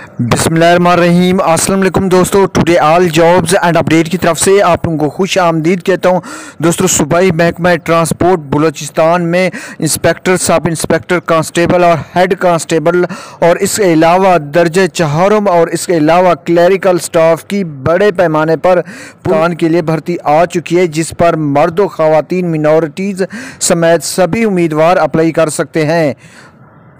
बिसमीम अल्लाम दोस्तों today all jobs and update की तरफ़ से आप लोगों को खुश आमदीद कहता हूँ। दोस्तों, सुबह महकमा ट्रांसपोर्ट बलूचिस्तान में इंस्पेक्टर सब इंस्पेक्टर कांस्टेबल और हेड कांस्टेबल और इसके अलावा दर्ज चहारम और इसके अलावा क्लरिकल स्टाफ की बड़े पैमाने पर पुरान के लिए भर्ती आ चुकी है, जिस पर मर्द व ख़वान मिनॉरिटीज़ समेत सभी उम्मीदवार अप्लाई कर सकते हैं।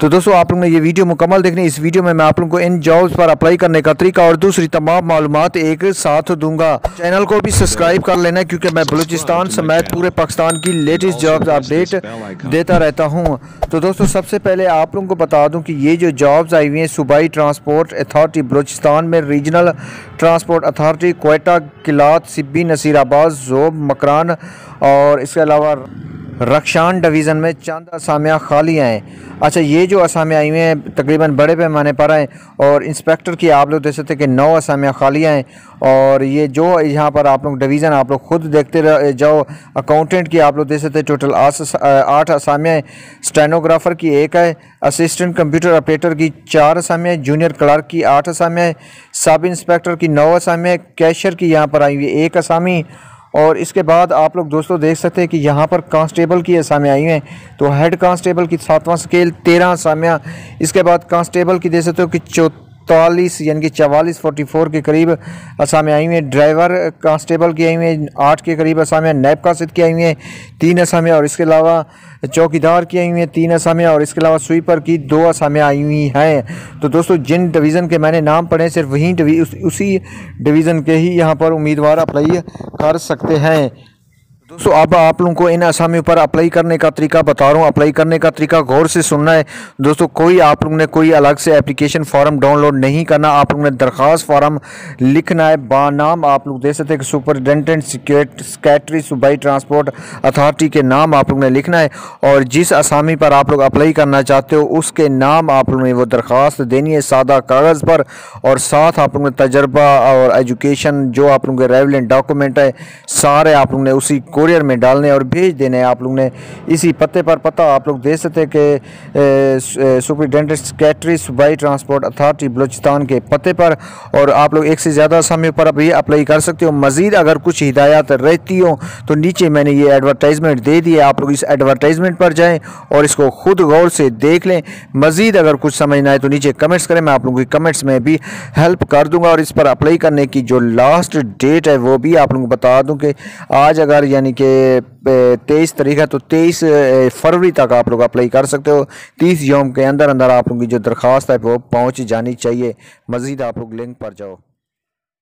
तो दोस्तों, आप लोगों ने ये वीडियो मुकम्मल देखनी इस वीडियो में मैं आप लोगों को इन जॉब्स पर अप्लाई करने का तरीका और दूसरी तमाम मालूम एक साथ दूँगा। चैनल को भी सब्सक्राइब कर लेना, क्योंकि मैं बलूचिस्तान समेत पूरे पाकिस्तान की लेटेस्ट जॉब्स अपडेट देता रहता हूँ। तो दोस्तों, सबसे पहले आप लोगों को बता दूँ कि ये जो जॉब्स आई हुई हैं, सूबाई ट्रांसपोर्ट अथॉरिटी बलूचिस्तान में regional transport authority Quetta, Kalat, Sibi, Nasirabad, Zhob, Makran और इसके अलावा रक्षान डिवीज़न में चंद असामियाँ खाली हैं। अच्छा ये जो असामियाँ आई हुई हैं, तकरीबन बड़े पैमाने पर आएँ और इंस्पेक्टर की आप लोग देख सकते हैं कि नौ असामियाँ खाली आएँ और ये जो यहाँ पर आप लोग डिवीज़न, आप लोग खुद देखते जाओ अकाउंटेंट की आप लोग देख सकते हैं टोटल आठ असामियाँ स्टेनोग्राफ़र की एक है असिस्टेंट कंप्यूटर ऑपरेटर की चार असामियाँ जूनियर क्लर्क की आठ असामियाँ सब इंस्पेक्टर की नौ असामियाँ कैशियर की यहाँ पर आई हुई एक असामी और इसके बाद आप लोग दोस्तों देख सकते हैं कि यहाँ पर कांस्टेबल की असामियाँ आई हैं। तो हेड कांस्टेबल की सातवां स्केल तेरह असामियाँ इसके बाद कांस्टेबल की देख सकते हो कि चौतालीस यानी कि चवालीस फोर्टी फोर के करीब असामियाँ आई हुई हैं। ड्राइवर कांस्टेबल की आई हुई हैं आठ के करीब असामियाँ नैब कासिद की आई हुई हैं तीन असामियाँ और इसके अलावा चौकीदार की आई हुई हैं तीन असामियाँ और इसके अलावा स्वीपर की दो असामियाँ आई हुई हैं। तो दोस्तों जिन डिवीज़न के मैंने नाम पढ़े सिर्फ़ वहीं उस, उसी डिवीज़न के ही यहाँ पर उम्मीदवार अप्लाई कर सकते हैं। दोस्तों, अब आप लोगों को इन असामियों पर अप्लाई करने का तरीका बता रहा हूँ। अप्लाई करने का तरीका गौर से सुनना है। दोस्तों, कोई आप लोगों ने कोई अलग से एप्लीकेशन फॉर्म डाउनलोड नहीं करना, आप लोगों ने दरख्वास्त फॉर्म लिखना है। बानाम आप लोग दे सकते हैं कि सुपरिटेंडेंट सेक्रेटरी सूबाई ट्रांसपोर्ट अथॉरिटी के नाम आप लोगों ने लिखना है और जिस असामी पर आप लोग अप्लाई करना चाहते हो, उसके नाम आप लोगों ने वो दरख्वास्त देनी है सादा कागज़ पर और साथ आप लोगों ने तजर्बा और एजुकेशन जो आप लोगों के रेवलेंट डॉक्यूमेंट है, सारे आप लोगों ने उसी कोरियर में डालने और भेज देने। आप लोग ने इसी पते पर पता आप लोग दे सकते कि सुपरिटेंडेंट सेक्रेटरी सूबाई ट्रांसपोर्ट अथॉरिटी बलोचिस्तान के पते पर। और आप लोग एक से ज़्यादा समय पर अभी अप्लाई कर सकते हो। मज़ीद अगर कुछ हिदायत रहती हो तो नीचे मैंने ये एडवर्टाइजमेंट दे दिया आप लोग इस एडवर्टाइजमेंट पर जाएँ और इसको खुद गौर से देख लें। मज़ीद अगर कुछ समझना है तो नीचे कमेंट्स करें। मैं आप लोगों की कमेंट्स में भी हेल्प कर दूँगा और इस पर अप्लाई करने की जो लास्ट डेट है, वो भी आप लोगों को बता दूँ कि आज अगर यानी यानी कि तेईस तारीख है तो तेईस फरवरी तक आप लोग अप्लाई कर सकते हो। तीस यौम के अंदर अंदर आप लोगों की जो दरख्वास्त है, वो पहुँच जानी चाहिए। मज़ीद आप लोग लिंक पर जाओ।